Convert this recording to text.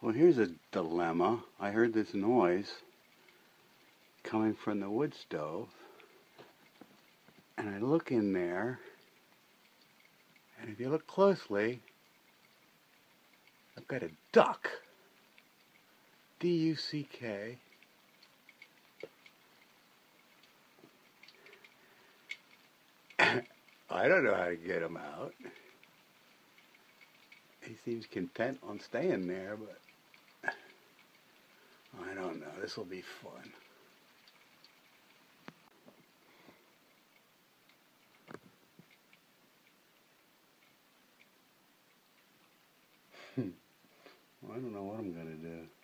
Well, here's a dilemma. I heard this noise coming from the wood stove, and I look in there, and if you look closely, I've got a duck. D U C K. I don't know how to get him out. He seems content on staying there, but Oh, don't know. This will be fun. Hmm. I don't know what I'm going to do.